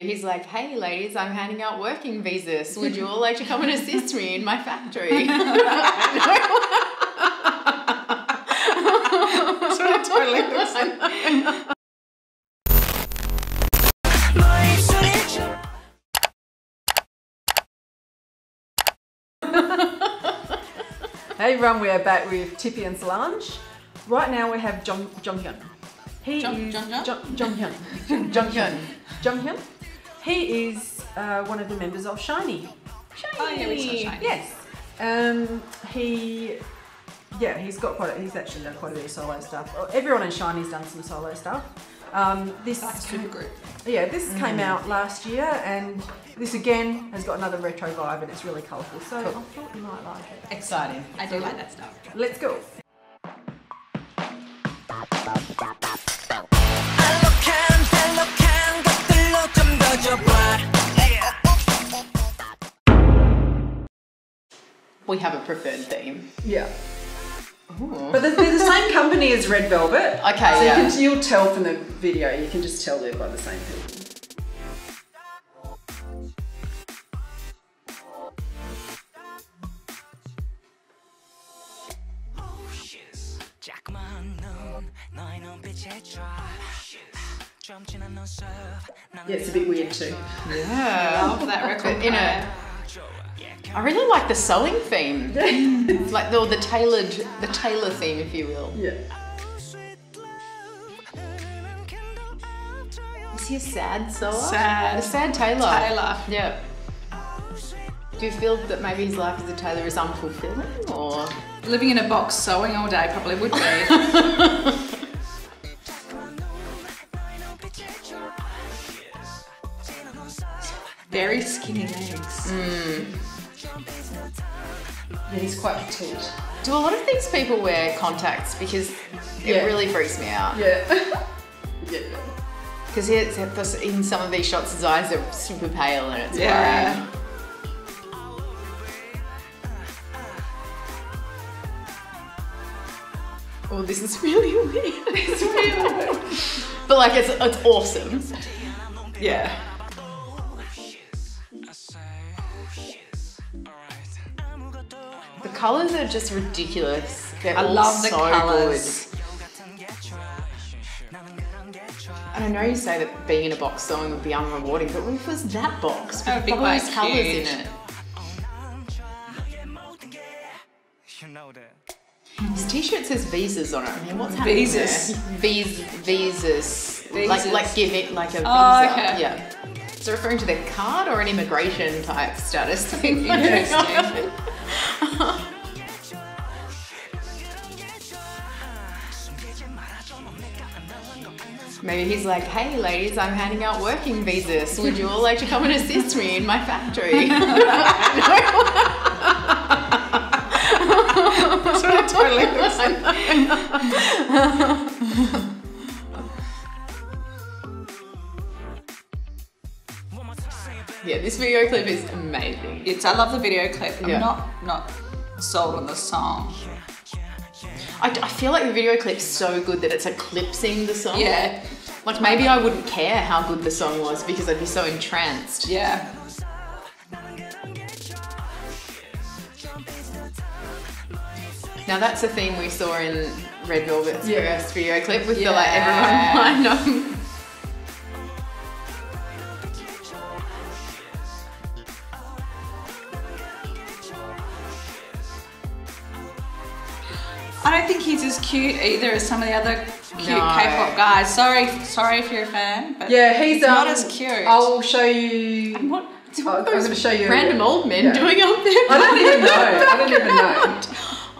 He's like, hey ladies, I'm handing out working visas. Would you all like to come and assist me in my factory? That's what it totally looks like. Hey everyone, we are back with Tippy and Solange. Right now we have Jong Jonghyun. He Jong- is Jonghyun? Jong Jonghyun. Jonghyun. Jonghyun. He is uh, one of the members of SHINee. Oh, yeah, we saw SHINee. Yes. Um, he, yeah, he's got quite. A, he's actually done quite a bit of solo stuff. Oh, Everyone in SHINee's done some solo stuff. Um, this Like a super group. yeah, this came out last year, and this again has got another retro vibe, and it's really colourful. So I thought you might like it. Exciting. I do like that stuff. Let's go. we have a preferred theme. Yeah. Ooh. But the, the same company as Red Velvet. Okay, so yeah. you can, you'll tell from the video, you can just tell they're by the same people. Yeah, it's a bit weird too. Yeah, I love that record. In a I really like the sewing theme. Like the, the tailored, the tailor theme, if you will. Yeah. Is he a sad sewer? Sad. A sad tailor. Tailor. Yeah. Do you feel that maybe his life as a tailor is unfulfilling, or Living in a box sewing all day probably would be. Very skinny legs. Mm. Yeah, he's quite petite. do a lot of these people wear contacts because it Yeah. really freaks me out. Yeah. yeah. Because in some of these shots, his eyes are super pale and it's Yeah. worrying. Oh, this is really weird. It's really weird. But like, it's it's awesome. Yeah. The colors are just ridiculous. They're I all love the so colours. good. And I know you say that being in a box sewing would be unrewarding, but what if it was that box That would with be all quite these colours in it? You know that His t-shirt says visas on it. I mean, what's happening Visas. there? Vis, visas. Like, Visas. like giving, like a oh, visa. Oh, okay. Yeah. Is it referring to their card or an immigration type status thing? Interesting. Maybe he's like, hey ladies, I'm handing out working visas. Would you all like to come and assist me in my factory? That's what it totally video clip is amazing. It's I love the video clip. I'm Yeah. not not sold on the song. I, I feel like the video clip's so good that it's eclipsing the song. Yeah. Like maybe I wouldn't care how good the song was because I'd be so entranced. Yeah. Now that's a theme we saw in Red Velvet's Yeah. first video clip with the like everyone lined up. I don't think he's as cute either as some of the other cute No. K-pop guys. Sorry, sorry if you're a fan, but Yeah, he's he's not um, as cute. I'll show you. What? Oh, I'm going to show you. Random old men Yeah. doing up there. I don't even know. I don't even know.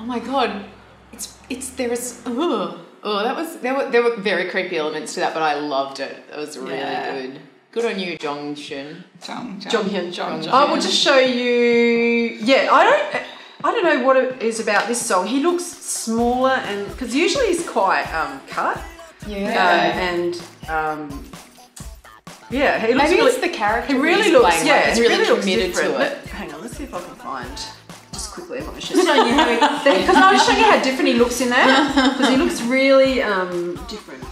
Oh my god, it's it's there is oh oh that was there were there were very creepy elements to that, but I loved it. It was really Yeah. good. Good on you, Jong Shun. Jong Jonghyun. Jong I will just show you. Yeah, I don't. I don't know what it is about this song. He looks smaller and because usually he's quite um, cut. Yeah. Um, and um, yeah, he looks Maybe really, it's the character. He really looks. playing, yeah, like, he's really, really committed different. to it. Let- hang on, let's see if I can find. Just quickly, if I can just show you how. Because I was showing you how different he looks in there. Because he looks really um, different.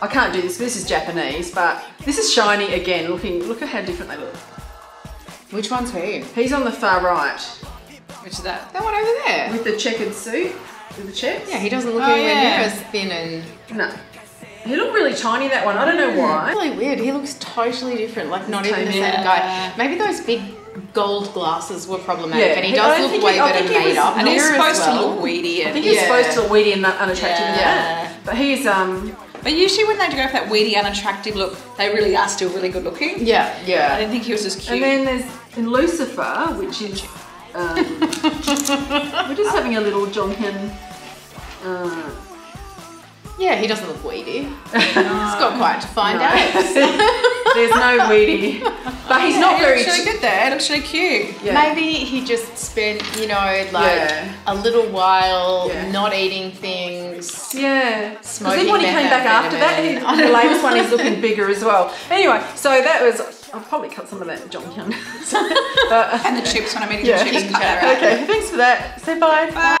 I can't do this. This is Japanese, but this is SHINee again. Looking, look at how different they look. Which one's who? He's on the far right Which is that? That one over there. with the checkered suit with the checks. Yeah, he doesn't look Oh, anywhere yeah. near as thin and No. He looked really tiny that one. I don't know why. really weird. He looks totally different. Like not even the same Yeah. guy. Maybe those big gold glasses were problematic, Yeah, and he he- does look think way he- better made was up. And he's supposed well. to look weedy. I think he's Yeah. supposed to look weedy and unattractive. in Yeah. that. But he's um. but usually when they go for that weedy, unattractive look, they really are still really good looking. Yeah, yeah. I didn't think he was as cute. And then there's in Lucifer, which is um, we're just having a little Jonkin. Uh, Yeah, he doesn't look weedy. He's got quite defined No. abs. there's no weedy, but he's not It very. looks really good there. It looks really cute. Yeah. Maybe he just spent, you know, like Yeah. a little while Yeah. not eating things. Yeah, Smoking then when he came back after that, he, the latest one he's looking bigger as well. Anyway, so that was. I'll probably cut some of that Jonkin. but, And the chips when I'm eating yeah. the chips. cut that out. Okay, thanks for that. Say bye. Bye.